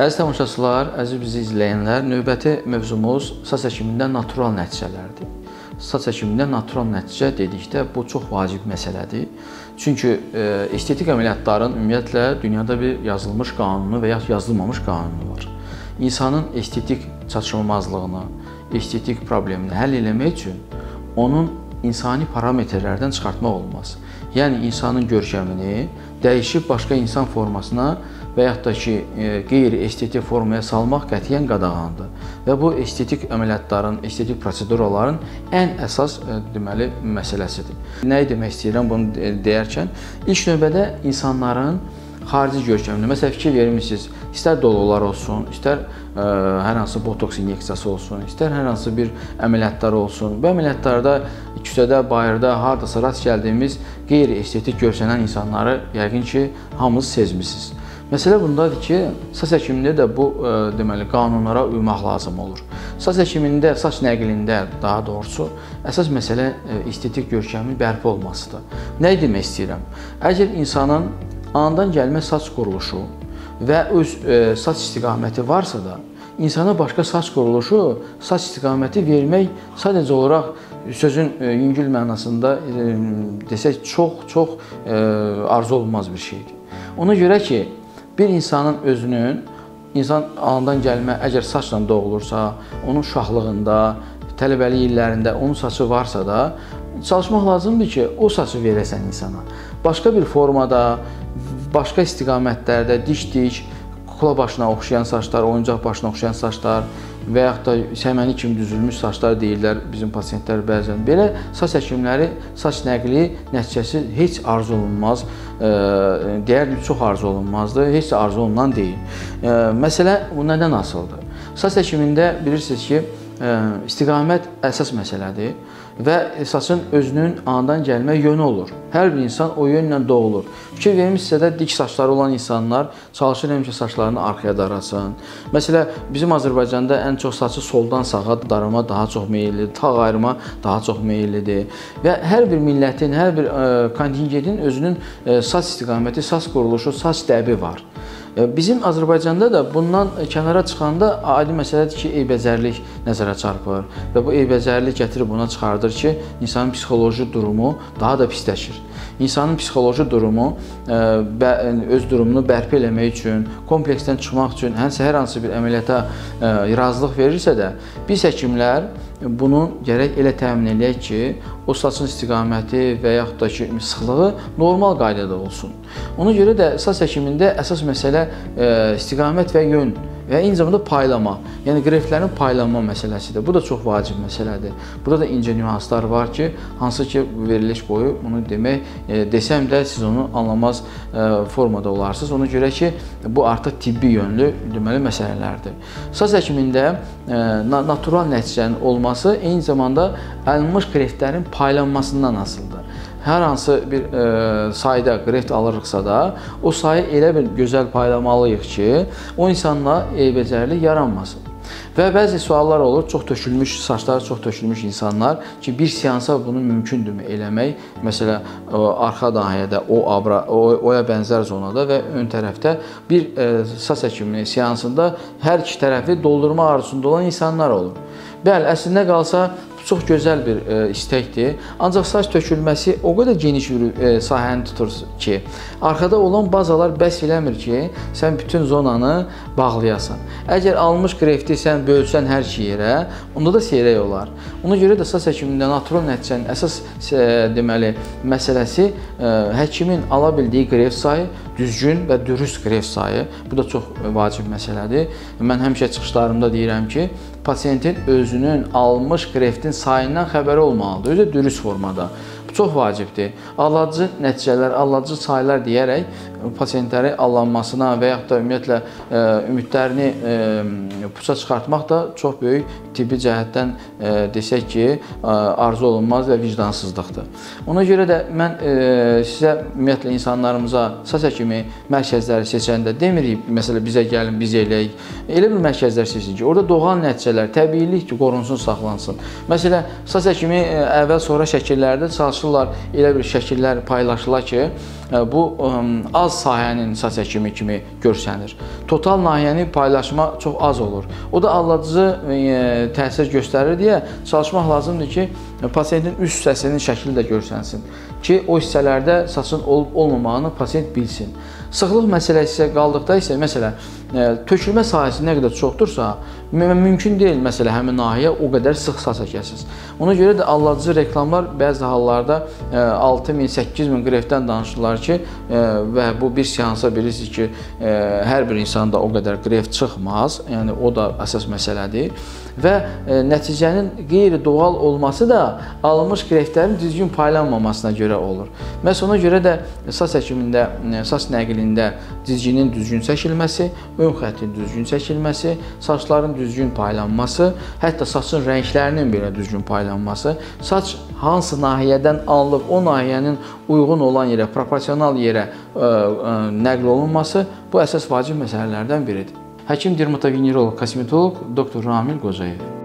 Əziz tamaşaçılar, əziz bizi izləyənlər, növbəti mövzumuz saç həkimində natural nəticələrdir. Saç həkimində natural nəticə dedikdə bu çox vacib məsələdir. Çünki e, estetik əməliyyatların ümumiyyətlə dünyada bir yazılmış qanunu və ya yazılmamış qanunu var. İnsanın estetik çatışmamazlığını, estetik problemini həll etmək üçün onun insani parametrlərdən çıxartmaq olmaz. Yəni insanın görkəmini dəyişib başqa insan formasına və yaxud da ki, e, qeyri-estetik formaya salmaq qətiyyən qadağandır. Və bu estetik əməliyyatların, estetik proseduraların ən əsas e, deməli məsələsidir. Nəyi demək istəyirəm bunu deyərkən, ilk növbədə insanların xarici görkəmini, məsələn, fikir vermisiniz, istər dolular olsun, istər ə, e, hər hansı botoks inyeksiyası olsun, istər hər hansı bir əməliyyatlar olsun. Bu əməliyyatlarda küçədə, bayırda, hardasa rast gəldiyimiz qeyri-estetik görsənən insanları yəqin ki, hamınız sezmisiniz. Məsələ bundadır ki, saç həkimində də bu ə, e, deməli qanunlara uymaq lazım olur. Saç həkimində, saç nəqlində daha doğrusu əsas məsələ ə, e, estetik görkəmin bərpa olmasıdır. Nə demək istəyirəm? Əgər insanın anadan gəlmə saç quruluşu və öz ə, e, saç istiqaməti varsa da, insana başqa saç quruluşu, saç istiqaməti vermək sadəcə olaraq sözün yüngül mənasında desək çox-çox arzu olunmaz bir şeydir. Ona görə ki, bir insanın özünün insan anadan gəlmə əgər saçla doğulursa, onun uşaqlığında, tələbəlik illərində onun saçı varsa da, çalışmaq lazımdır ki, o saçı verəsən insana. Başqa bir formada, başqa istiqamətlərdə diş-diş, kukla başına oxşayan saçlar, oyuncaq başına oxşayan saçlar və yaxud da səməni kimi düzülmüş saçlar deyirlər bizim pasiyentlər bəzən. Belə saç həkimləri saç nəqli nəticəsi heç arzu olunmaz, deyərdim çox arzu olunmazdı, heç arzu olunan deyil. Məsələ bu nədən asılıdır? Saç həkimində bilirsiniz ki, istiqamət əsas məsələdir və saçın özünün anadan gəlmə yönü olur. Hər bir insan o yönlə doğulur. Fikir vermişsə də dik saçları olan insanlar çalışır həmişə saçlarını arxaya darasın. Məsələn, bizim Azərbaycanda ən çox saçı soldan sağa darama daha çox meyllidir, tağ ayırma daha çox meyllidir. Və hər bir millətin, hər bir kontingentin özünün saç istiqaməti, saç quruluşu, saç dəbi var. Bizim Azərbaycanda da bundan kənara çıxanda adi məsələdir ki, eybəcərlik nəzərə çarpır və bu eybəcərlik gətirib buna çıxardır ki, insanın psixoloji durumu daha da pisləşir. İnsanın psixoloji durumu öz durumunu bərpa eləmək üçün, kompleksdən çıxmaq üçün hansı hər hansı bir əməliyyata razılıq verirsə də, biz həkimlər bunu gərək elə təmin eləyək ki, o saçın istiqaməti və yaxud da ki, sıxlığı normal qaydada olsun. Ona görə də saç həkimində əsas məsələ e, istiqamət və yön və eyni zamanda paylama, yəni qreftlərin paylanma məsələsidir. Bu da çox vacib məsələdir. Burada da incə nüanslar var ki, hansı ki veriliş boyu bunu demək e, desəm də siz onu anlamaz e, formada olarsınız. Ona görə ki, bu artıq tibbi yönlü deməli məsələlərdir. Saç həkimində e, natural nəticənin olması eyni zamanda əlınmış qreftlərin paylanmasından asılıdır hər hansı bir e, sayda qreft alırıqsa da, o sayı elə bir gözəl paylamalıyıq ki, o insanla eybəcərlik yaranmasın. Və bəzi suallar olur, çox tökülmüş saçları çox tökülmüş insanlar ki, bir seansa bunu mümkündürmü eləmək? Məsələn, arxa nahiyədə o abra, o oya bənzər zonada və ön tərəfdə bir e, saç həkiminin seansında hər iki tərəfi doldurma arzusunda olan insanlar olur. Bəli, əslində qalsa çox gözəl bir e, istəkdir. Ancaq saç tökülməsi o qədər geniş bir e, sahəni tutur ki, arxada olan bazalar bəs eləmir ki, sən bütün zonanı bağlayasan. Əgər almış qrefti sən bölsən hər iki yerə, onda da seyrək olar. Ona görə də saç həkimində natural nəticənin əsas e, deməli məsələsi e, həkimin ala bildiyi qreft sayı, düzgün və dürüst qreft sayı. Bu da çox vacib məsələdir. Mən həmişə çıxışlarımda deyirəm ki, pasiyentin özünün almış qreftin sayından xəbəri olmalıdır, özü dürüst formada. Bu çox vacibdir. Alıcı nəticələr, alıcı saylar deyərək pasiyentləri allanmasına və yaxud da ümumiyyətlə e, ümidlərini e, puça çıxartmaq da çox böyük tibbi cəhətdən desək ki, arzu olunmaz və vicdansızlıqdır. Ona görə də mən sizə ümumiyyətlə insanlarımıza saç həkimi mərkəzləri seçəndə demirik, məsələn bizə gəlin, biz eləyik. Elə bir mərkəzlər seçin ki, orada doğal nəticələr, təbiilik ki, qorunsun, saxlansın. Məsələn, saç həkimi əvvəl-sonra şəkillərdə çalışırlar elə bir şəkillər paylaşırlar ki, bu az sahənin saç həkimi kimi görsənir. Total nahiyəni paylaşma çox az olur. O da alıcı təsir göstərir deyə çalışmaq lazımdır ki, pasiyentin üst hissəsinin şəkli də görsənsin ki, o hissələrdə saçın olub-olmamağını pasiyent bilsin. Sıxlıq məsələsi isə qaldıqda isə məsələn tökülmə sahəsi nə qədər çoxdursa, mümkün deyil məsələ həmin nahiyə o qədər sıx saç əkəsiz. Ona görə də alıcı reklamlar bəzi hallarda 6000, 8000 qrefdən danışırlar ki, və bu bir seansa bilirsiniz ki, hər bir insanda o qədər qref çıxmaz. Yəni o da əsas məsələdir və nəticənin qeyri-doğal olması da alınmış qreflərin düzgün paylanmamasına görə olur. Məhz ona görə də saç həkimində, saç nəqlində cizginin düzgün çəkilməsi ön xəttin düzgün çəkilməsi, saçların düzgün paylanması, hətta saçın rənglərinin belə düzgün paylanması, saç hansı nahiyədən alınıb, o nahiyənin uyğun olan yerə, proporsional yerə ə, ə, nəql olunması bu əsas vacib məsələlərdən biridir. А Hakim dermatovенеролог, косметолог доктор Рамиль Гожаев.